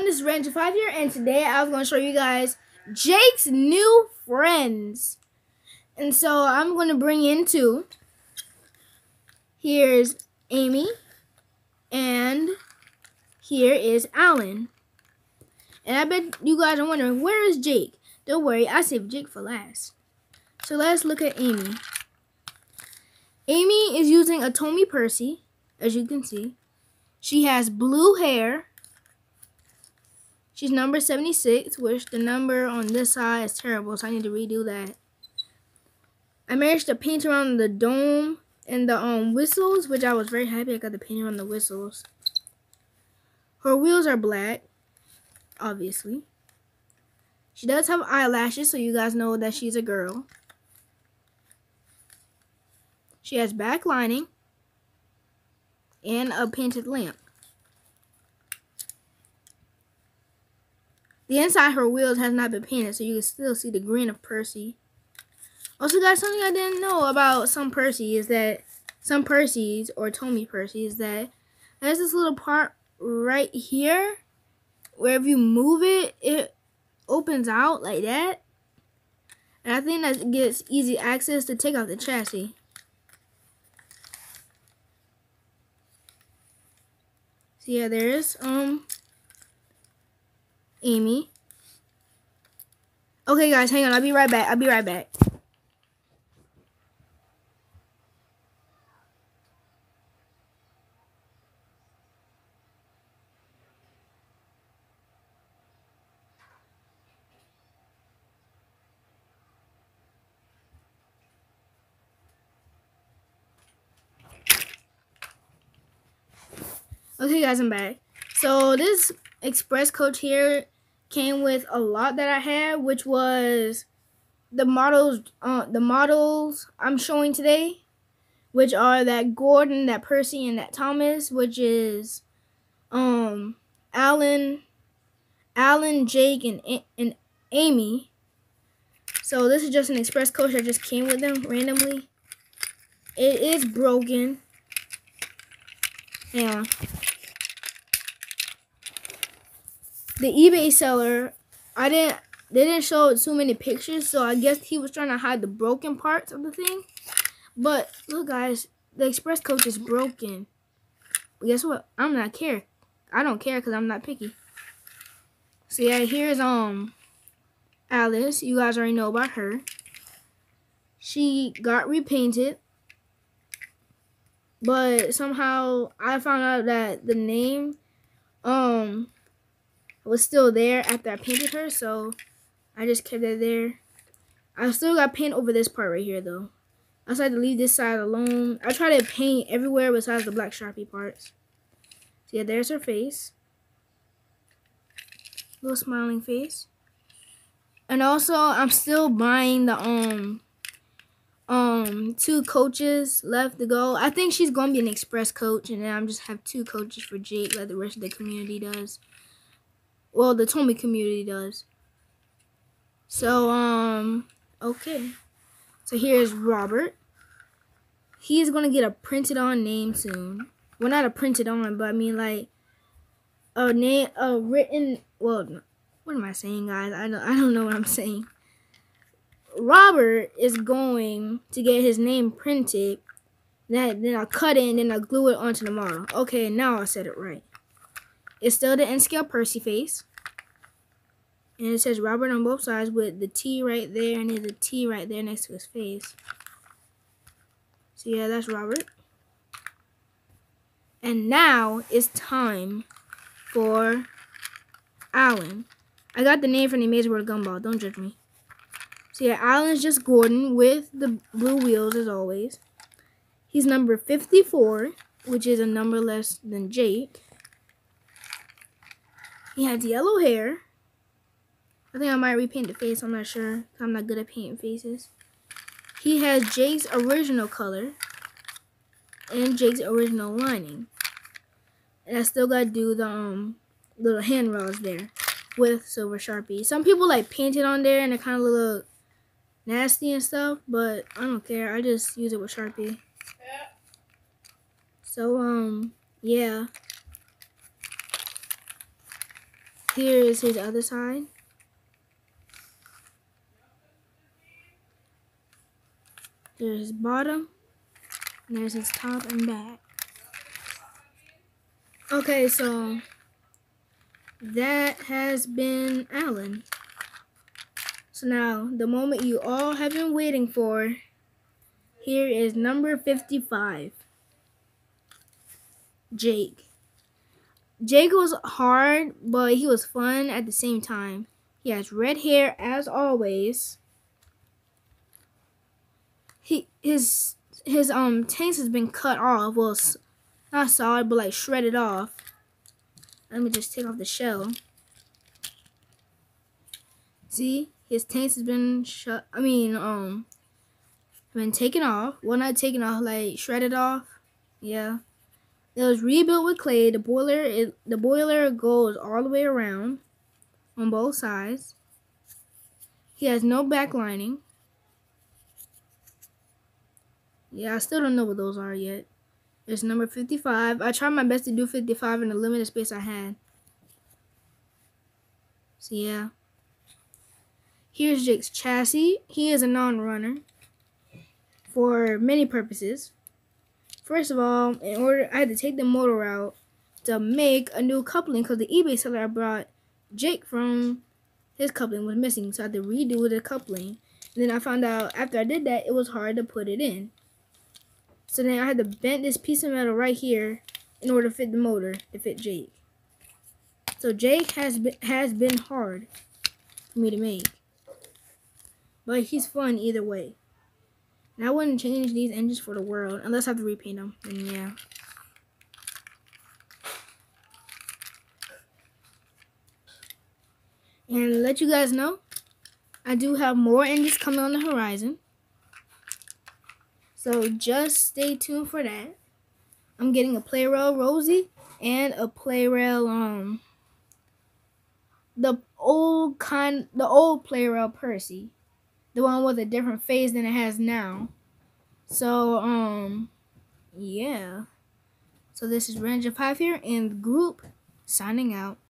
everyone, this is Redengine 5 here, and today I was going to show you guys Jake's new friends. And so I'm going to bring in two. Here's Amy, and here is Alan. And I bet you guys are wondering, where is Jake? Don't worry, I saved Jake for last. So let's look at Amy. Amy is using a Tomy Percy, as you can see. She has blue hair She's number 76, which the number on this side is terrible, so I need to redo that. I managed to paint around the dome and the um whistles, which I was very happy I got the paint around the whistles. Her wheels are black, obviously. She does have eyelashes, so you guys know that she's a girl. She has back lining and a painted lamp. The inside her wheels has not been painted, so you can still see the green of Percy. Also, guys, something I didn't know about some Percy is that some Percy's or Tomy Percy is that there's this little part right here where if you move it, it opens out like that. And I think that gets easy access to take out the chassis. So yeah, there's um Amy. Okay, guys, hang on. I'll be right back. I'll be right back. Okay, guys, I'm back. So this express coach here came with a lot that I had, which was the models uh, the models I'm showing today, which are that Gordon, that Percy, and that Thomas, which is um Alan, Alan, Jake, and and Amy. So this is just an express coach that just came with them randomly. It is broken. Hang on. The eBay seller, I didn't they didn't show too many pictures, so I guess he was trying to hide the broken parts of the thing. But look, guys, the express coach is broken. But guess what? I'm not care. I don't care because I'm not picky. So yeah, here's um Alice. You guys already know about her. She got repainted. But somehow I found out that the name um was still there after I painted her, so I just kept it there. I still got paint over this part right here, though. I decided to leave this side alone. I try to paint everywhere besides the black Sharpie parts. So yeah, there's her face. Little smiling face. And also, I'm still buying the, um, um, two coaches left to go. I think she's going to be an express coach, and then I'm just have two coaches for Jake like the rest of the community does. Well, the Tomy community does. So, um, okay. So here's Robert. He is gonna get a printed on name soon. Well, not a printed on, but I mean like a name, a written. Well, what am I saying, guys? I don't, I don't know what I'm saying. Robert is going to get his name printed. Then, then I'll cut it and then I'll glue it onto the model. Okay, now I said it right. It's still the N-scale Percy face. And it says Robert on both sides with the T right there and there's a T right there next to his face. So yeah, that's Robert. And now it's time for Alan. I got the name from the Amazing World Gumball. Don't judge me. So yeah, Alan's just Gordon with the blue wheels as always. He's number 54, which is a number less than Jake. He has yellow hair. I think I might repaint the face. I'm not sure. I'm not good at painting faces. He has Jake's original color and Jake's original lining. And I still got to do the um, little handrails there with silver Sharpie. Some people like paint it on there and it kind of look nasty and stuff, but I don't care. I just use it with Sharpie. So, um, yeah. Here is his other side. There's his bottom. And there's his top and back. Okay, so that has been Alan. So now, the moment you all have been waiting for, here is number 55. Jake. Jake was hard, but he was fun at the same time. He has red hair as always. He his his um tanks has been cut off. Well, not solid, but like shredded off. Let me just take off the shell. See, his tanks has been shut. I mean, um, been taken off. Well, not taken off, like shredded off. Yeah. It was rebuilt with clay. The boiler it, the boiler goes all the way around on both sides. He has no back lining. Yeah, I still don't know what those are yet. It's number 55. I tried my best to do 55 in the limited space I had. So yeah. Here's Jake's chassis. He is a non-runner for many purposes. First of all, in order, I had to take the motor out to make a new coupling because the eBay seller I brought Jake from his coupling was missing, so I had to redo the coupling. And then I found out after I did that, it was hard to put it in. So then I had to bend this piece of metal right here in order to fit the motor to fit Jake. So Jake has been, has been hard for me to make. But he's fun either way. And I wouldn't change these engines for the world unless I have to repaint them. And yeah. And let you guys know, I do have more engines coming on the horizon. So just stay tuned for that. I'm getting a Plarail Rosie and a Plarail um the old kind the old Plarail Percy the one with a different phase than it has now. So, um, yeah. So this is Redengine 5 here and the group signing out.